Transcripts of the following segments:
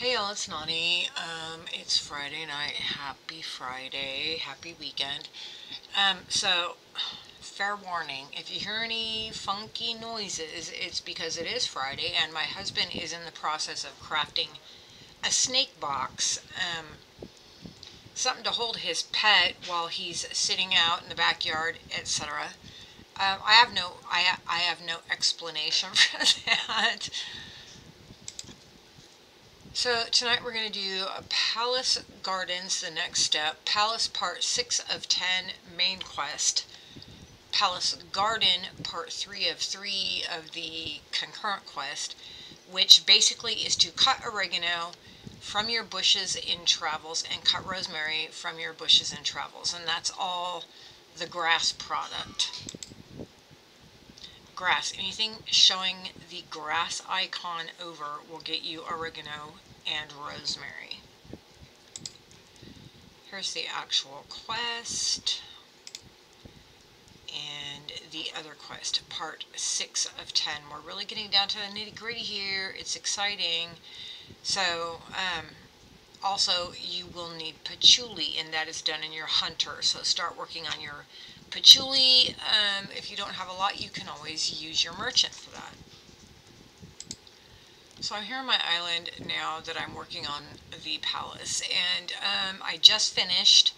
Hey y'all, it's Nani. Um, it's Friday night. Happy Friday. Happy weekend. Um, so, fair warning, if you hear any funky noises, it's because it is Friday and my husband is in the process of crafting a snake box. Um, something to hold his pet while he's sitting out in the backyard, etc. Um, I have no, I, I have no explanation for that. So tonight we're going to do Palace Gardens, the next step. Palace Part 6 of 10, main quest. Palace Garden Part 3 of 3 of the concurrent quest, which basically is to cut oregano from your bushes in travels and cut rosemary from your bushes in travels. And that's all the grass product. Grass. Anything showing the grass icon over will get you oregano and rosemary. Here's the actual quest and the other quest, part 6 of 10. We're really getting down to the nitty gritty here. It's exciting. So, um, also you will need patchouli and that is done in your hunter. So start working on your patchouli. Um, if you don't have a lot, you can always use your merchant for that. So I'm here on my island now that I'm working on the palace and um, I just finished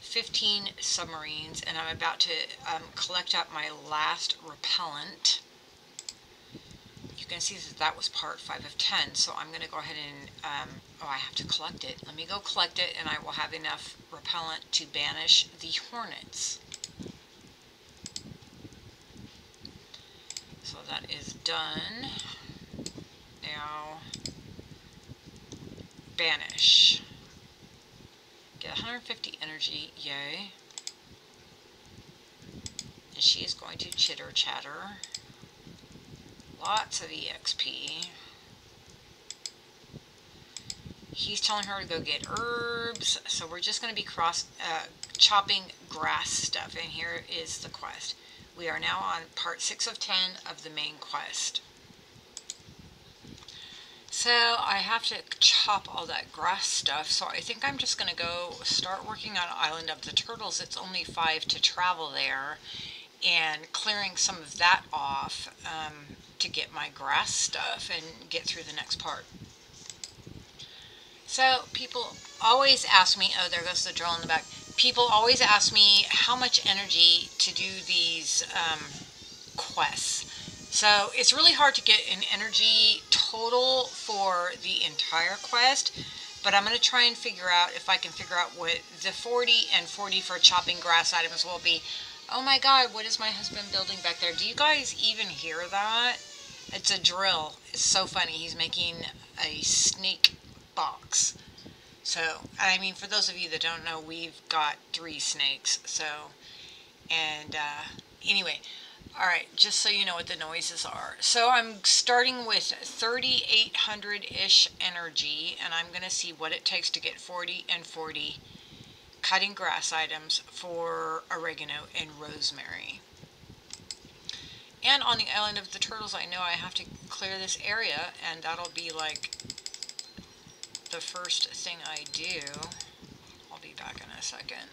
15 submarines and I'm about to um, collect up my last repellent. You can see that that was part 5 of 10 so I'm going to go ahead and, um, oh I have to collect it. Let me go collect it and I will have enough repellent to banish the hornets. So that is done now banish. Get 150 energy, yay. And she is going to chitter chatter. Lots of EXP. He's telling her to go get herbs, so we're just going to be cross uh, chopping grass stuff, and here is the quest. We are now on part 6 of 10 of the main quest. So I have to chop all that grass stuff. So I think I'm just going to go start working on Island of the Turtles. It's only five to travel there. And clearing some of that off um, to get my grass stuff and get through the next part. So people always ask me, oh, there goes the drill in the back. People always ask me how much energy to do these um, quests. So it's really hard to get an energy total for the entire quest, but I'm going to try and figure out if I can figure out what the 40 and 40 for chopping grass items will be. Oh my god, what is my husband building back there? Do you guys even hear that? It's a drill. It's so funny. He's making a snake box. So, I mean, for those of you that don't know, we've got three snakes. So, and uh, anyway, Alright, just so you know what the noises are. So I'm starting with 3,800-ish energy, and I'm going to see what it takes to get 40 and 40 cutting grass items for oregano and rosemary. And on the island of the turtles, I know I have to clear this area, and that'll be like the first thing I do. I'll be back in a second.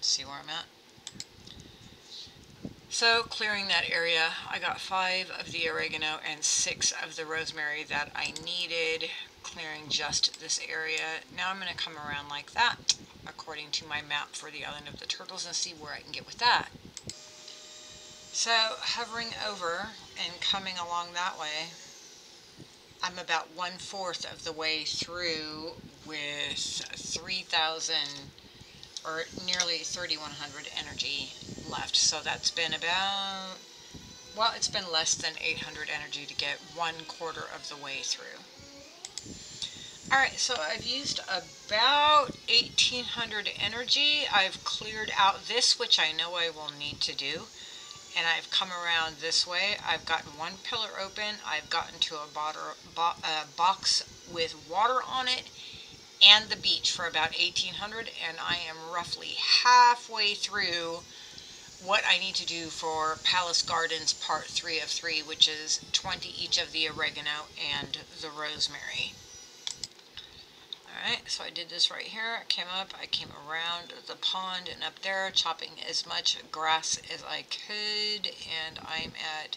see where I'm at. So clearing that area, I got five of the oregano and six of the rosemary that I needed, clearing just this area. Now I'm going to come around like that, according to my map for the island of the turtles, and see where I can get with that. So hovering over and coming along that way, I'm about one-fourth of the way through with 3,000 or nearly 3100 energy left. So that's been about, well, it's been less than 800 energy to get one quarter of the way through. Alright, so I've used about 1800 energy. I've cleared out this, which I know I will need to do. And I've come around this way. I've gotten one pillar open. I've gotten to a, bo box with water on it and the beach for about 1800 and I am roughly halfway through what I need to do for Palace Gardens Part 3 of 3, which is 20 each of the oregano and the rosemary. Alright, so I did this right here. I came up, I came around the pond and up there, chopping as much grass as I could, and I'm at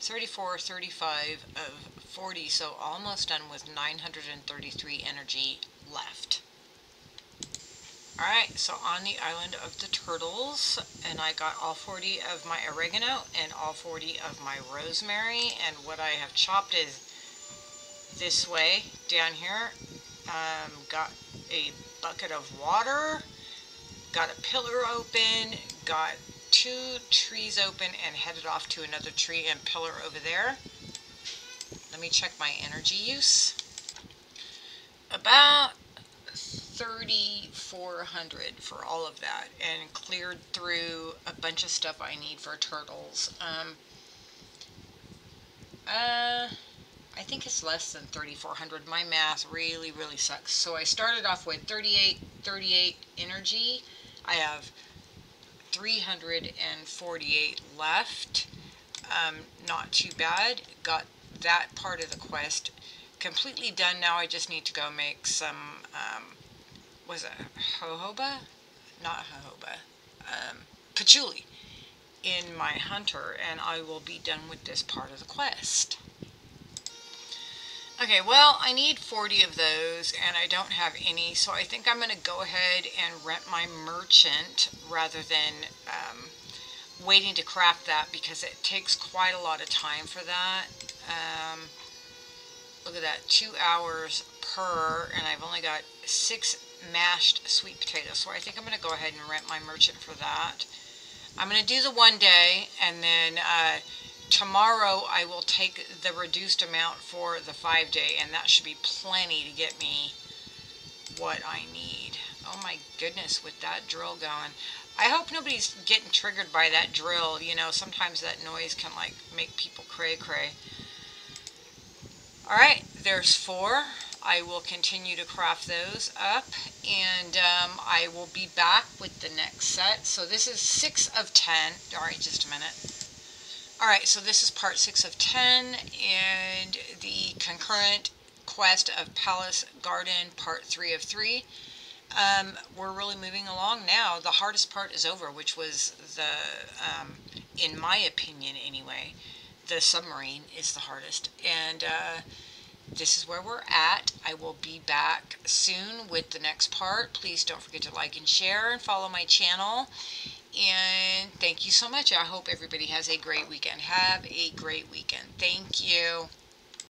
34, 35 of 40, so almost done with 933 energy left. Alright, so on the island of the turtles, and I got all 40 of my oregano and all 40 of my rosemary, and what I have chopped is this way down here. Um, got a bucket of water, got a pillar open, got two trees open and headed off to another tree and pillar over there. Let me check my energy use. About 3,400 for all of that and cleared through a bunch of stuff I need for turtles. Um, uh, it's less than 3,400. My math really, really sucks. So I started off with 38, 38 energy. I have 348 left. Um, not too bad. Got that part of the quest completely done. Now I just need to go make some um, was it jojoba? Not jojoba. Um, patchouli in my hunter and I will be done with this part of the quest. Okay, well, I need 40 of those, and I don't have any, so I think I'm going to go ahead and rent my merchant rather than um, waiting to craft that because it takes quite a lot of time for that. Um, look at that, two hours per, and I've only got six mashed sweet potatoes. So I think I'm going to go ahead and rent my merchant for that. I'm going to do the one day, and then uh, tomorrow I will take the reduced amount for the five day, and that should be plenty to get me what I need. Oh my goodness, with that drill going. I hope nobody's getting triggered by that drill. You know, sometimes that noise can like make people cray cray. Alright, there's four. I will continue to craft those up and um, I will be back with the next set. So this is 6 of 10. Alright, just a minute. Alright, so this is part 6 of 10 and the concurrent quest of Palace Garden part 3 of 3. Um, we're really moving along now. The hardest part is over, which was the, um, in my opinion anyway, the submarine is the hardest. And uh, this is where we're at. I will be back soon with the next part. Please don't forget to like and share and follow my channel. And thank you so much. I hope everybody has a great weekend. Have a great weekend. Thank you.